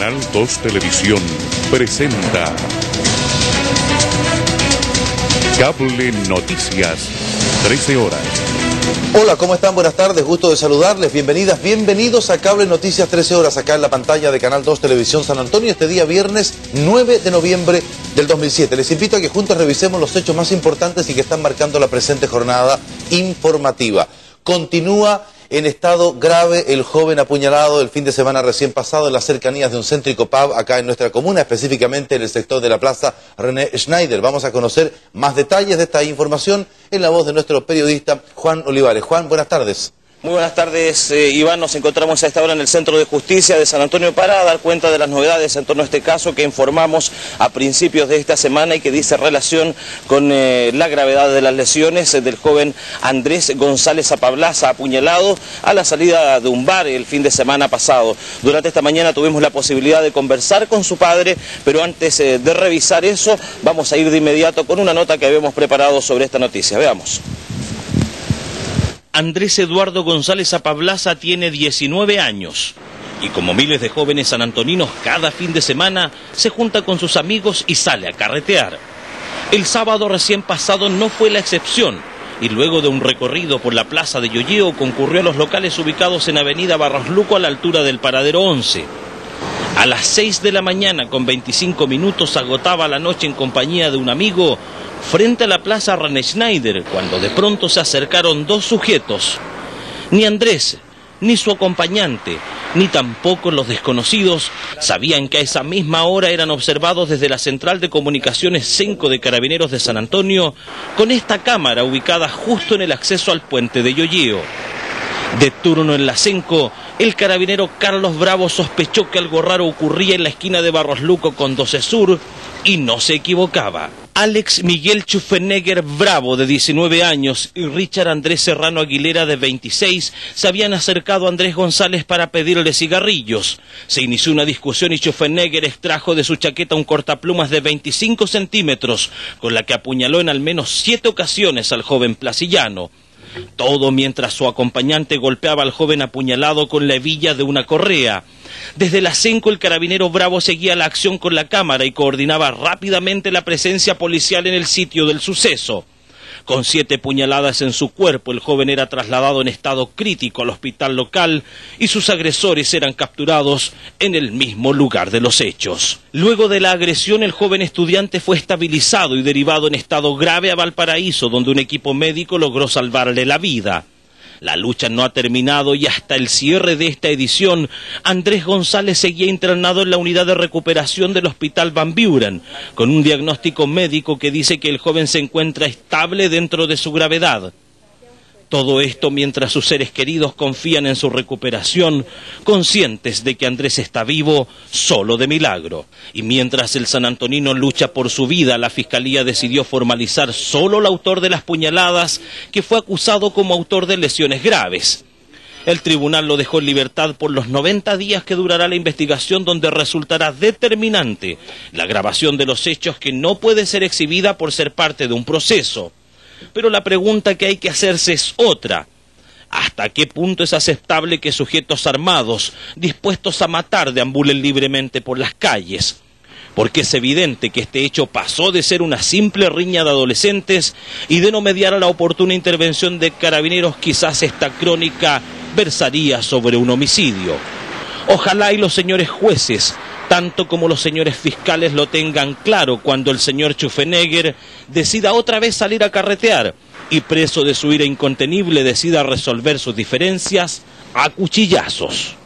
Canal 2 Televisión presenta Cable Noticias, 13 horas. Hola, ¿cómo están? Buenas tardes, gusto de saludarles. Bienvenidas, bienvenidos a Cable Noticias 13 horas acá en la pantalla de Canal 2 Televisión San Antonio este día viernes 9 de noviembre del 2007. Les invito a que juntos revisemos los hechos más importantes y que están marcando la presente jornada informativa. Continúa en estado grave el joven apuñalado el fin de semana recién pasado en las cercanías de un céntrico pub acá en nuestra comuna, específicamente en el sector de la plaza René Schneider. Vamos a conocer más detalles de esta información en la voz de nuestro periodista Juan Olivares. Juan, buenas tardes. Muy buenas tardes, eh, Iván. Nos encontramos a esta hora en el Centro de Justicia de San Antonio para dar cuenta de las novedades en torno a este caso que informamos a principios de esta semana y que dice relación con eh, la gravedad de las lesiones del joven Andrés González Apablaza, apuñalado a la salida de un bar el fin de semana pasado. Durante esta mañana tuvimos la posibilidad de conversar con su padre, pero antes eh, de revisar eso, vamos a ir de inmediato con una nota que habíamos preparado sobre esta noticia. Veamos. Andrés Eduardo González Apablaza tiene 19 años y como miles de jóvenes sanantoninos cada fin de semana se junta con sus amigos y sale a carretear. El sábado recién pasado no fue la excepción y luego de un recorrido por la plaza de Yoyeo concurrió a los locales ubicados en Avenida Barros Luco a la altura del paradero 11. A las 6 de la mañana con 25 minutos agotaba la noche en compañía de un amigo frente a la plaza René Schneider cuando de pronto se acercaron dos sujetos. Ni Andrés, ni su acompañante, ni tampoco los desconocidos sabían que a esa misma hora eran observados desde la Central de Comunicaciones 5 de Carabineros de San Antonio con esta cámara ubicada justo en el acceso al puente de Yoyeo. De turno en la Senco, el carabinero Carlos Bravo sospechó que algo raro ocurría en la esquina de Barros Luco con 12 Sur y no se equivocaba. Alex Miguel Chufenegger Bravo, de 19 años, y Richard Andrés Serrano Aguilera, de 26, se habían acercado a Andrés González para pedirle cigarrillos. Se inició una discusión y Chufenegger extrajo de su chaqueta un cortaplumas de 25 centímetros, con la que apuñaló en al menos siete ocasiones al joven placillano. Todo mientras su acompañante golpeaba al joven apuñalado con la hebilla de una correa. Desde las 5 el carabinero Bravo seguía la acción con la cámara y coordinaba rápidamente la presencia policial en el sitio del suceso. Con siete puñaladas en su cuerpo, el joven era trasladado en estado crítico al hospital local y sus agresores eran capturados en el mismo lugar de los hechos. Luego de la agresión, el joven estudiante fue estabilizado y derivado en estado grave a Valparaíso, donde un equipo médico logró salvarle la vida. La lucha no ha terminado y hasta el cierre de esta edición, Andrés González seguía internado en la unidad de recuperación del Hospital Van Buren, con un diagnóstico médico que dice que el joven se encuentra estable dentro de su gravedad. Todo esto mientras sus seres queridos confían en su recuperación, conscientes de que Andrés está vivo solo de milagro. Y mientras el San Antonino lucha por su vida, la Fiscalía decidió formalizar solo al autor de las puñaladas, que fue acusado como autor de lesiones graves. El tribunal lo dejó en libertad por los 90 días que durará la investigación donde resultará determinante la grabación de los hechos que no puede ser exhibida por ser parte de un proceso. Pero la pregunta que hay que hacerse es otra. ¿Hasta qué punto es aceptable que sujetos armados, dispuestos a matar, deambulen libremente por las calles? Porque es evidente que este hecho pasó de ser una simple riña de adolescentes y de no mediar a la oportuna intervención de carabineros, quizás esta crónica versaría sobre un homicidio. Ojalá y los señores jueces tanto como los señores fiscales lo tengan claro cuando el señor Schufenegger decida otra vez salir a carretear y preso de su ira incontenible decida resolver sus diferencias a cuchillazos.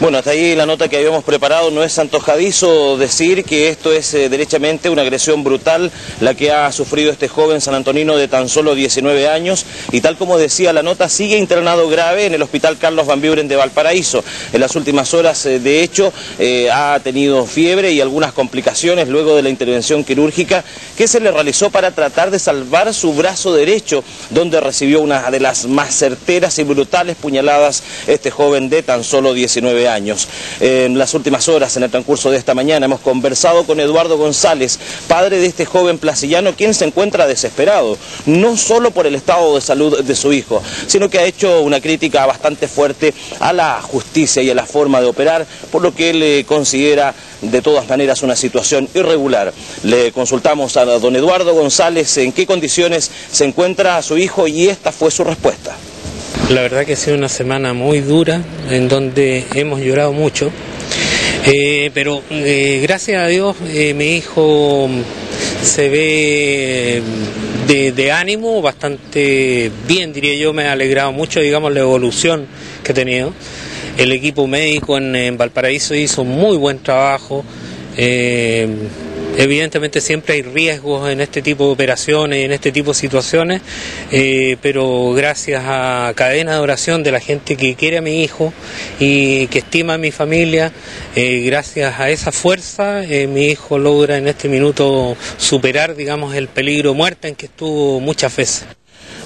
Bueno, hasta ahí la nota que habíamos preparado. No es antojadizo decir que esto es eh, derechamente una agresión brutal la que ha sufrido este joven san antonino de tan solo 19 años y tal como decía la nota, sigue internado grave en el hospital Carlos Van Buren de Valparaíso. En las últimas horas, eh, de hecho, eh, ha tenido fiebre y algunas complicaciones luego de la intervención quirúrgica que se le realizó para tratar de salvar su brazo derecho, donde recibió una de las más certeras y brutales puñaladas este joven de tan solo 19 19 años. En las últimas horas, en el transcurso de esta mañana, hemos conversado con Eduardo González, padre de este joven placillano, quien se encuentra desesperado, no solo por el estado de salud de su hijo, sino que ha hecho una crítica bastante fuerte a la justicia y a la forma de operar, por lo que él eh, considera de todas maneras una situación irregular. Le consultamos a don Eduardo González en qué condiciones se encuentra su hijo y esta fue su respuesta. La verdad que ha sido una semana muy dura en donde hemos llorado mucho, eh, pero eh, gracias a Dios eh, mi hijo se ve de, ánimo bastante bien, diría yo, me ha alegrado mucho, digamos, la evolución que ha tenido. El equipo médico en, en Valparaíso hizo muy buen trabajo. Evidentemente siempre hay riesgos en este tipo de operaciones, en este tipo de situaciones, eh, pero gracias a cadena de oración de la gente que quiere a mi hijo y que estima a mi familia, eh, gracias a esa fuerza, eh, mi hijo logra en este minuto superar, digamos, el peligro muerte en que estuvo muchas veces.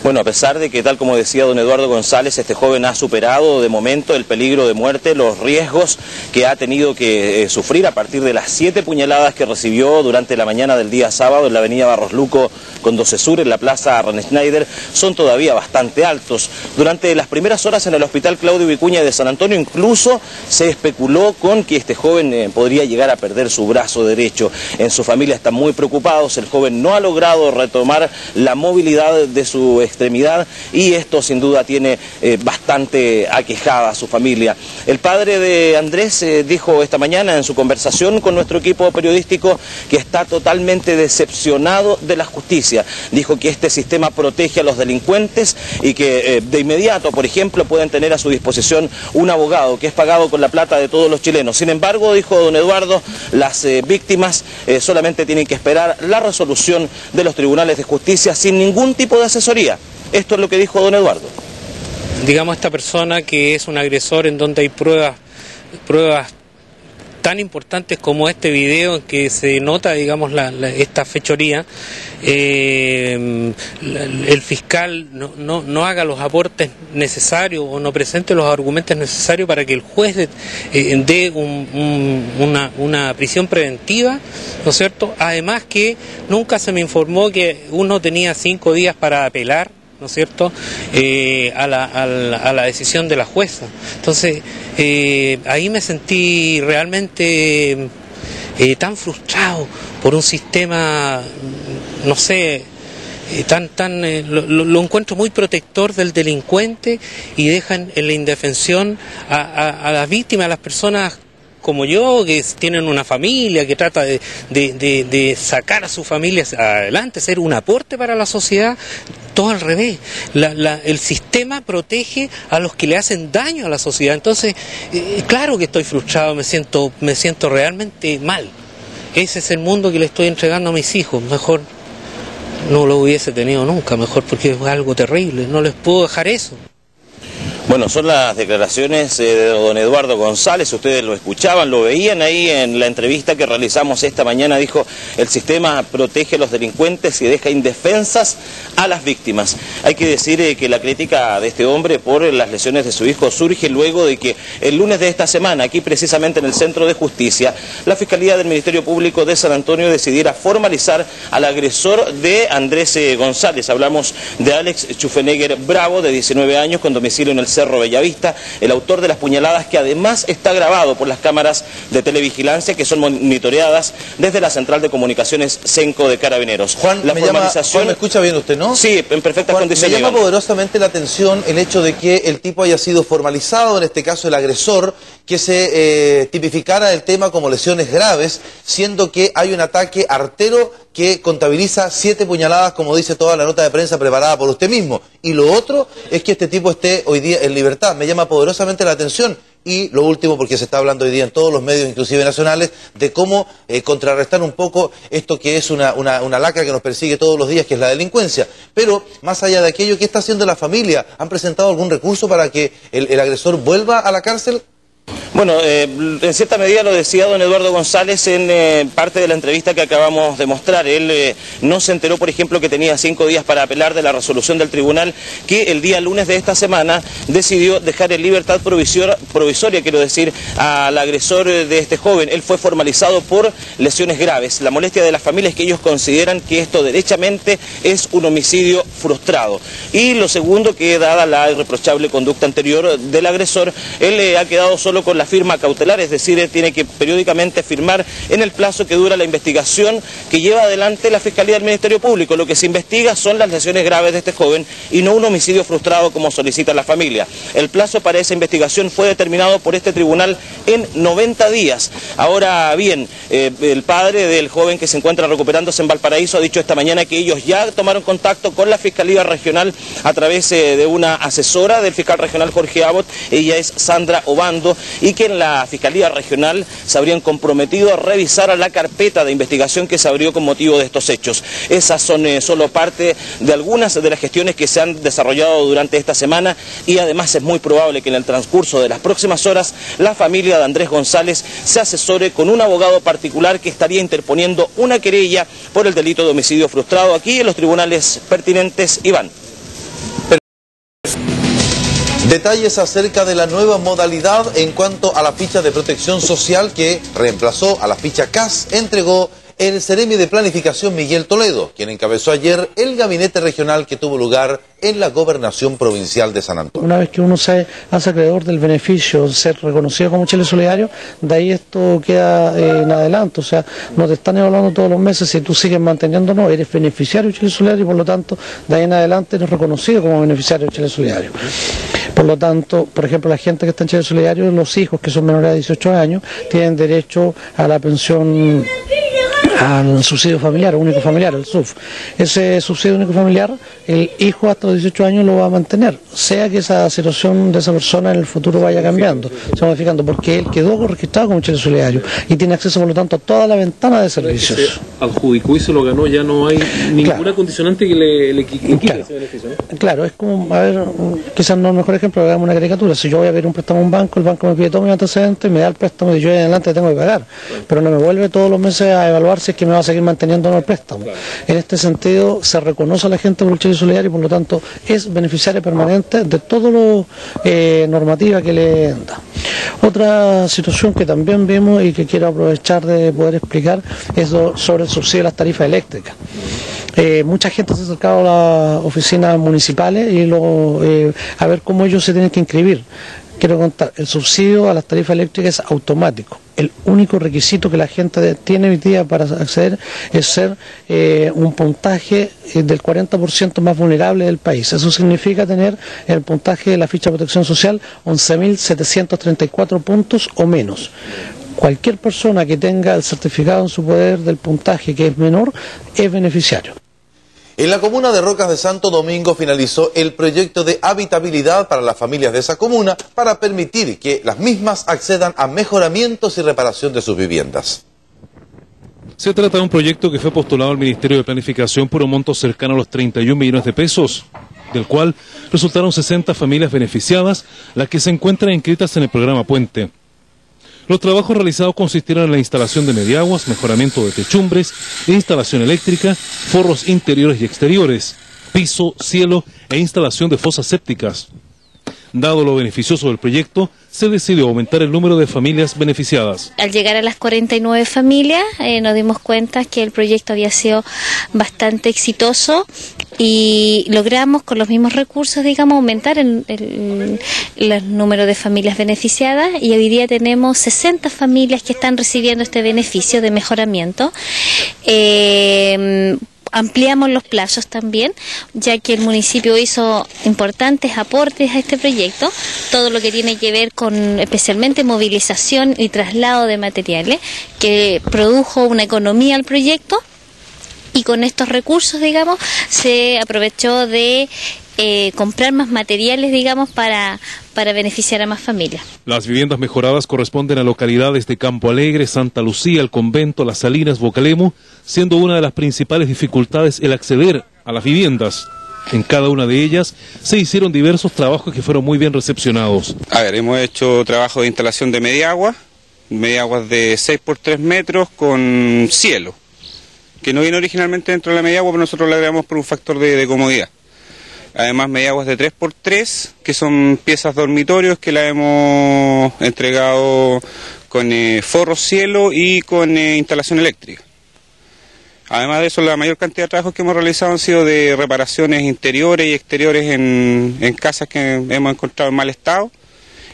Bueno, a pesar de que, tal como decía don Eduardo González, este joven ha superado de momento el peligro de muerte, los riesgos que ha tenido que eh, sufrir a partir de las siete puñaladas que recibió durante la mañana del día sábado en la avenida Barros Luco con 12 Sur, en la plaza René Schneider, son todavía bastante altos. Durante las primeras horas en el hospital Claudio Vicuña de San Antonio incluso se especuló con que este joven eh, podría llegar a perder su brazo derecho. En su familia están muy preocupados, el joven no ha logrado retomar la movilidad de su extremidad y esto sin duda tiene eh, bastante aquejada a su familia. El padre de Andrés eh, dijo esta mañana en su conversación con nuestro equipo periodístico que está totalmente decepcionado de la justicia. Dijo que este sistema protege a los delincuentes y que eh, de inmediato, por ejemplo, pueden tener a su disposición un abogado que es pagado con la plata de todos los chilenos. Sin embargo, dijo don Eduardo, las víctimas solamente tienen que esperar la resolución de los tribunales de justicia sin ningún tipo de asesoría. Esto es lo que dijo don Eduardo. Digamos, esta persona que es un agresor en donde hay pruebas, pruebas tan importantes como este video en que se nota, digamos, la, la, esta fechoría, eh, el fiscal no, no, no, haga los aportes necesarios o no presente los argumentos necesarios para que el juez dé eh, un, un, una, una prisión preventiva, ¿no es cierto? Además que nunca se me informó que uno tenía cinco días para apelar ¿no es cierto?, eh, a, la, a, la, a, la, decisión de la jueza. Entonces, eh, ahí me sentí realmente eh, tan frustrado por un sistema, no sé, tan, tan, lo, lo, encuentro muy protector del delincuente y dejan en la indefensión a, a, a las víctimas, a las personas como yo, que tienen una familia, que trata de, sacar a su familia adelante, ser un aporte para la sociedad, todo al revés. El sistema protege a los que le hacen daño a la sociedad. Entonces, eh, claro que estoy frustrado, me siento, me siento realmente mal. Ese es el mundo que le estoy entregando a mis hijos. Mejor no lo hubiese tenido nunca, mejor porque es algo terrible. No les puedo dejar eso. Bueno, son las declaraciones eh, de don Eduardo González, ustedes lo escuchaban, lo veían ahí en la entrevista que realizamos esta mañana, dijo, el sistema protege a los delincuentes y deja indefensas a las víctimas. Hay que decir eh, que la crítica de este hombre por las lesiones de su hijo surge luego de que el lunes de esta semana, aquí precisamente en el Centro de Justicia, la Fiscalía del Ministerio Público de San Antonio decidiera formalizar al agresor de Andrés eh, González. Hablamos de Alex Chufenegger Bravo, de 19 años, con domicilio en el Cerro Bellavista, el autor de las puñaladas que además está grabado por las cámaras de televigilancia que son monitoreadas desde la Central de Comunicaciones CENCO de Carabineros. Juan, la me, formalización... llama, Juan, me escucha bien usted, ¿no? Sí, en perfectas Juan, condiciones. Me llama poderosamente la atención el hecho de que el tipo haya sido formalizado, en este caso el agresor, que se eh, tipificara el tema como lesiones graves, siendo que hay un ataque artero que contabiliza siete puñaladas, como dice toda la nota de prensa preparada por usted mismo. Y lo otro es que este tipo esté hoy día en libertad. Me llama poderosamente la atención. Y lo último, porque se está hablando hoy día en todos los medios, inclusive nacionales, de cómo eh, contrarrestar un poco esto que es una, una, una, lacra que nos persigue todos los días, que es la delincuencia. Pero, más allá de aquello, ¿qué está haciendo la familia? ¿Han presentado algún recurso para que el, el agresor vuelva a la cárcel? Bueno, eh, en cierta medida lo decía don Eduardo González en eh, parte de la entrevista que acabamos de mostrar. Él eh, no se enteró, por ejemplo, que tenía cinco días para apelar de la resolución del tribunal que el día lunes de esta semana decidió dejar en libertad provisoria, quiero decir, al agresor de este joven. Él fue formalizado por lesiones graves. La molestia de las familias es que ellos consideran que esto derechamente es un homicidio frustrado. Y lo segundo, que dada la irreprochable conducta anterior del agresor, él ha quedado solo con la firma cautelar, es decir, tiene que periódicamente firmar en el plazo que dura la investigación que lleva adelante la Fiscalía del Ministerio Público. Lo que se investiga son las lesiones graves de este joven y no un homicidio frustrado como solicita la familia. El plazo para esa investigación fue determinado por este tribunal en 90 días. Ahora bien, eh, el padre del joven que se encuentra recuperándose en Valparaíso ha dicho esta mañana que ellos ya tomaron contacto con la Fiscalía Regional a través eh, de una asesora del fiscal regional Jorge Abbott, ella es Sandra Obando, y que en la Fiscalía Regional se habrían comprometido a revisar la carpeta de investigación que se abrió con motivo de estos hechos. Esas son eh, solo parte de algunas de las gestiones que se han desarrollado durante esta semana y además es muy probable que en el transcurso de las próximas horas la familia de Andrés González se asesore con un abogado particular que estaría interponiendo una querella por el delito de homicidio frustrado aquí en los tribunales pertinentes. Iván. Detalles acerca de la nueva modalidad en cuanto a la ficha de protección social que reemplazó a la ficha CAS, entregó el Ceremi de Planificación Miguel Toledo, quien encabezó ayer el gabinete regional que tuvo lugar en la gobernación provincial de San Antonio. Una vez que uno se hace acreedor del beneficio, ser reconocido como Chile Solidario, de ahí esto queda eh, en adelante, o sea, no te están evaluando todos los meses, si tú sigues manteniendo, no, eres beneficiario de Chile Solidario y por lo tanto, de ahí en adelante eres reconocido como beneficiario de Chile Solidario. Por lo tanto, por ejemplo, la gente que está en Chile Solidario, los hijos que son menores de 18 años, tienen derecho a la pensión al subsidio familiar, único familiar, el SUF. Ese subsidio único familiar, el hijo hasta los 18 años lo va a mantener, sea que esa situación de esa persona en el futuro vaya cambiando, se va modificando, porque él quedó registrado como Chile Solidario y tiene acceso, por lo tanto, a toda la ventana de servicios. Se adjudicó y se lo ganó, ya no hay ninguna condicionante que le, le quite claro. ese beneficio. Claro, es como, a ver, quizás no el mejor ejemplo, hagamos una caricatura. Si yo voy a pedir un préstamo a un banco, el banco me pide todo mi antecedente, me da el préstamo y yo en adelante tengo que pagar, pero no me vuelve todos los meses a evaluar si es que me va a seguir manteniendo el préstamo. En este sentido, se reconoce a la gente por el Chile Solidario y por lo tanto es beneficiario permanente de todo lo eh, normativa que le da. Otra situación que también vemos y que quiero aprovechar de poder explicar es sobre el subsidio de las tarifas eléctricas. Eh, mucha gente se ha acercado a las oficinas municipales y lo, eh, a ver cómo ellos se tienen que inscribir. Quiero contar, el subsidio a las tarifas eléctricas es automático. El único requisito que la gente tiene hoy día para acceder es ser eh, un puntaje eh, del 40% más vulnerable del país. Eso significa tener el puntaje de la ficha de protección social 11.734 puntos o menos cualquier persona que tenga el certificado en su poder del puntaje que es menor es beneficiario. En la comuna de Rocas de Santo Domingo finalizó el proyecto de habitabilidad para las familias de esa comuna para permitir que las mismas accedan a mejoramientos y reparación de sus viviendas. Se trata de un proyecto que fue postulado al Ministerio de Planificación por un monto cercano a los 31 millones de pesos, del cual resultaron 60 familias beneficiadas, las que se encuentran inscritas en el programa Puente. Los trabajos realizados consistieron en la instalación de mediaguas, mejoramiento de techumbres, instalación eléctrica, forros interiores y exteriores, piso, cielo e instalación de fosas sépticas. Dado lo beneficioso del proyecto, se decidió aumentar el número de familias beneficiadas. Al llegar a las 49 familias, eh, nos dimos cuenta que el proyecto había sido bastante exitoso y logramos con los mismos recursos, digamos, aumentar el, número de familias beneficiadas y hoy día tenemos 60 familias que están recibiendo este beneficio de mejoramiento. Eh, ampliamos los plazos también, ya que el municipio hizo importantes aportes a este proyecto, todo lo que tiene que ver con especialmente movilización y traslado de materiales, que produjo una economía al proyecto y con estos recursos, digamos, se aprovechó de eh, comprar más materiales, digamos, para, para beneficiar a más familias. Las viviendas mejoradas corresponden a localidades de Campo Alegre, Santa Lucía, El Convento, Las Salinas, Bocalemo, siendo una de las principales dificultades el acceder a las viviendas. En cada una de ellas se hicieron diversos trabajos que fueron muy bien recepcionados. A ver, hemos hecho trabajo de instalación de media agua, media agua de 6 por 3 metros con cielo, que no viene originalmente dentro de la media agua, pero nosotros la agregamos por un factor de, comodidad. Además, media aguas de 3 por 3 que son piezas dormitorios que la hemos entregado con eh, forro cielo y con eh, instalación eléctrica. Además de eso, la mayor cantidad de trabajos que hemos realizado han sido de reparaciones interiores y exteriores en, en casas que hemos encontrado en mal estado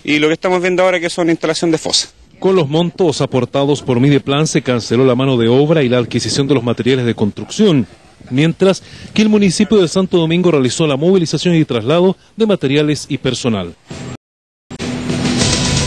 y lo que estamos viendo ahora que son instalación de fosas. Con los montos aportados por Mideplan se canceló la mano de obra y la adquisición de los materiales de construcción, mientras que el municipio de Santo Domingo realizó la movilización y traslado de materiales y personal.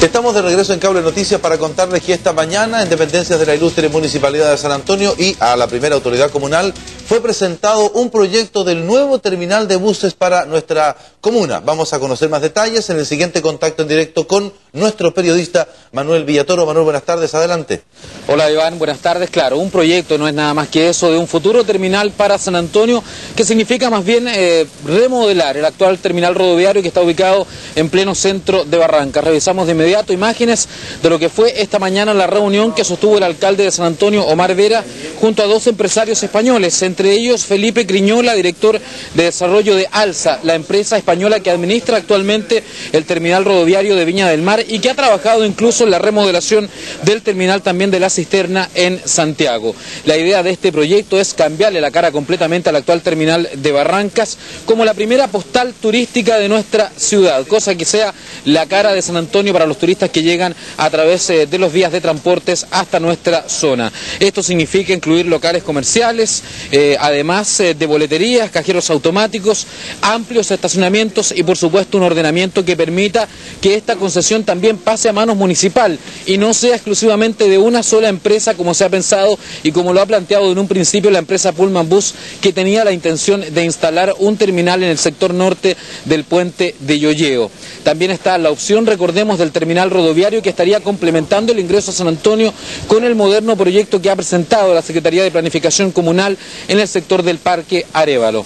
Estamos de regreso en Cable Noticias para contarles que esta mañana en dependencias de la ilustre Municipalidad de San Antonio y a la primera autoridad comunal fue presentado un proyecto del nuevo terminal de buses para nuestra comuna. Vamos a conocer más detalles en el siguiente contacto en directo con nuestro periodista Manuel Villatoro. Manuel, buenas tardes, adelante. Hola Iván, buenas tardes. Claro, un proyecto no es nada más que eso de un futuro terminal para San Antonio que significa más bien eh, remodelar el actual terminal rodoviario que está ubicado en pleno centro de Barranca. Revisamos de inmediato imágenes de lo que fue esta mañana la reunión que sostuvo el alcalde de San Antonio, Omar Vera, junto a dos empresarios españoles, entre ellos Felipe Criñola, director de desarrollo de Alsa, la empresa española que administra actualmente el terminal rodoviario de Viña del Mar y que ha trabajado incluso en la remodelación del terminal también de la cisterna en Santiago. La idea de este proyecto es cambiarle la cara completamente al actual terminal de Barrancas como la primera postal turística de nuestra ciudad, cosa que sea la cara de San Antonio para los turistas que llegan a través eh, de los vías de transportes hasta nuestra zona. Esto significa incluir locales comerciales, eh, además eh, de boleterías, cajeros automáticos, amplios estacionamientos y por supuesto un ordenamiento que permita que esta concesión también pase a manos municipal y no sea exclusivamente de una sola empresa como se ha pensado y como lo ha planteado en un principio la empresa Pullman Bus que tenía la intención de instalar un terminal en el sector norte del puente de Yoyeo. También está la opción, recordemos, del terminal rodoviario que estaría complementando el ingreso a San Antonio con el moderno proyecto que ha presentado la Secretaría de Planificación Comunal en el sector del Parque Arevalo.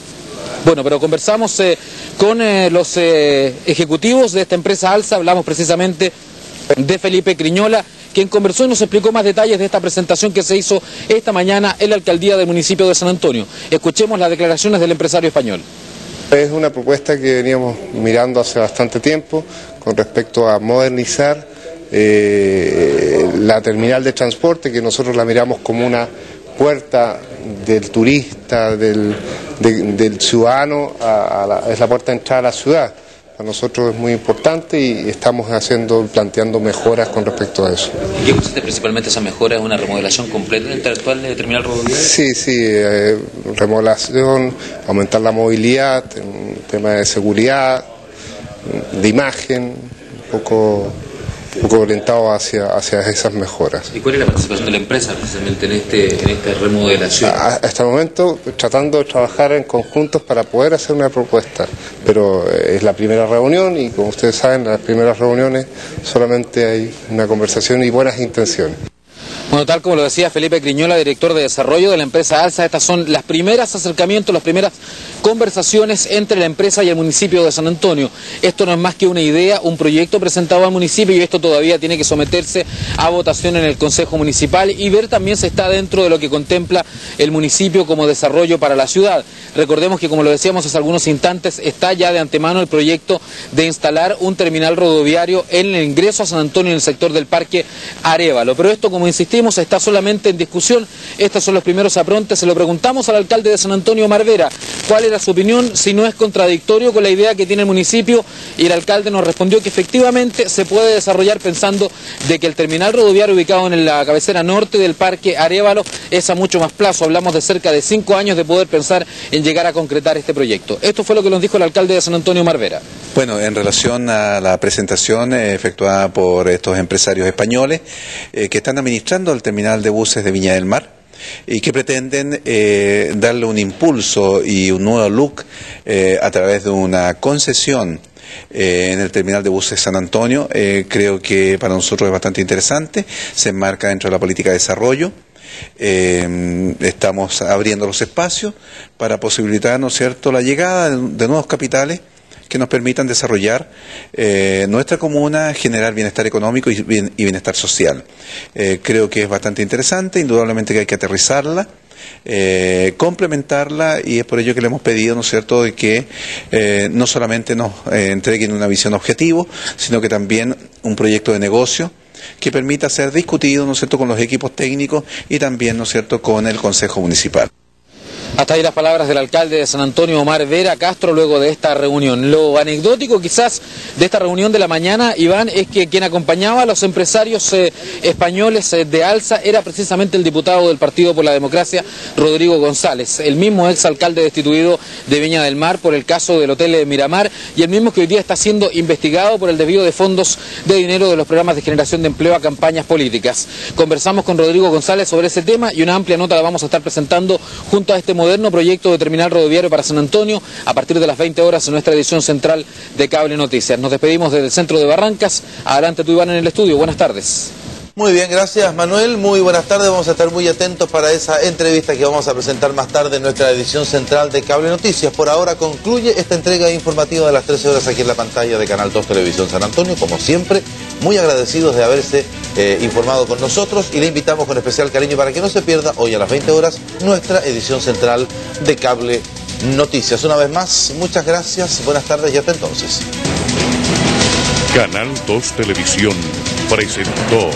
Bueno, pero conversamos eh, con eh, los eh, ejecutivos de esta empresa Alza, hablamos precisamente de Felipe Criñola, quien conversó y nos explicó más detalles de esta presentación que se hizo esta mañana en la alcaldía del municipio de San Antonio. Escuchemos las declaraciones del empresario español. Es una propuesta que veníamos mirando hace bastante tiempo con respecto a modernizar la terminal de transporte, que nosotros la miramos como una puerta del turista, del, ciudadano, es la puerta de entrada a la ciudad. Para nosotros es muy importante y estamos haciendo, planteando mejoras con respecto a eso. ¿Y qué consiste principalmente esa mejora? ¿Es una remodelación completa del actual terminal rodoviario? Sí, sí, eh, remodelación, aumentar la movilidad, un tema de seguridad, de imagen, un poco un poco orientado hacia, hacia esas mejoras. ¿Y cuál es la participación de la empresa precisamente en, este, en esta remodelación? hasta el momento tratando de trabajar en conjuntos para poder hacer una propuesta, pero eh, es la primera reunión y como ustedes saben, en las primeras reuniones solamente hay una conversación y buenas intenciones. Bueno, tal como lo decía Felipe Criñola, director de desarrollo de la empresa Alza, estas son las primeras acercamientos, las primeras conversaciones entre la empresa y el municipio de San Antonio. Esto no es más que una idea, un proyecto presentado al municipio y esto todavía tiene que someterse a votación en el Consejo Municipal y ver también si está dentro de lo que contempla el municipio como desarrollo para la ciudad. Recordemos que, como lo decíamos hace algunos instantes, está ya de antemano el proyecto de instalar un terminal rodoviario en el ingreso a San Antonio en el sector del Parque Arevalo. Pero esto, como insistimos, está solamente en discusión. Estos son los primeros aprontes. Se lo preguntamos al alcalde de San Antonio Marvera cuál era su opinión, si no es contradictorio con la idea que tiene el municipio y el alcalde nos respondió que efectivamente se puede desarrollar pensando de que el terminal rodoviario ubicado en la cabecera norte del parque Arevalo es a mucho más plazo. Hablamos de cerca de cinco años de poder pensar en llegar a concretar este proyecto. Esto fue lo que nos dijo el alcalde de San Antonio Marvera. Bueno, en relación a la presentación eh, efectuada por estos empresarios españoles eh, que están administrando el terminal de buses de Viña del Mar y que pretenden eh, darle un impulso y un nuevo look eh, a través de una concesión eh, en el terminal de buses San Antonio. creo que para nosotros es bastante interesante, se enmarca dentro de la política de desarrollo. eh, estamos abriendo los espacios para posibilitar, ¿no cierto?, la llegada de nuevos capitales que nos permitan desarrollar eh, nuestra comuna, generar bienestar económico y, bien- y bienestar social. Eh, creo que es bastante interesante, indudablemente que hay que aterrizarla. eh, complementarla y es por ello que le hemos pedido, ¿no cierto?, de que no solamente nos eh, entreguen una visión objetivo, sino que también un proyecto de negocio que permita ser discutido, ¿no es cierto?, con los equipos técnicos y también, ¿no es cierto?, con el Consejo Municipal. Hasta ahí las palabras del alcalde de San Antonio, Omar Vera Castro, luego de esta reunión. Lo anecdótico quizás de esta reunión de la mañana, Iván, es que quien acompañaba a los empresarios eh, españoles eh, de Alza era precisamente el diputado del Partido por la Democracia, Rodrigo González, el mismo exalcalde destituido de Viña del Mar por el caso del Hotel de Miramar y el mismo que hoy día está siendo investigado por el desvío de fondos de dinero de los programas de generación de empleo a campañas políticas. Conversamos con Rodrigo González sobre ese tema y una amplia nota la vamos a estar presentando junto a este moderno proyecto de terminal rodoviario para San Antonio a partir de las 20 horas en nuestra edición central de Cable Noticias. Nos despedimos desde el centro de Barrancas. Adelante tú, Iván, en el estudio. Buenas tardes. Muy bien, gracias Manuel. Muy buenas tardes. Vamos a estar muy atentos para esa entrevista que vamos a presentar más tarde en nuestra edición central de Cable Noticias. Por ahora concluye esta entrega informativa de las 13 horas aquí en la pantalla de Canal 2 Televisión San Antonio. Como siempre, muy agradecidos de haberse eh, informado con nosotros y le invitamos con especial cariño para que no se pierda hoy a las 20 horas nuestra edición central de Cable Noticias. Una vez más, muchas gracias, buenas tardes y hasta entonces. Canal 2 Televisión presentó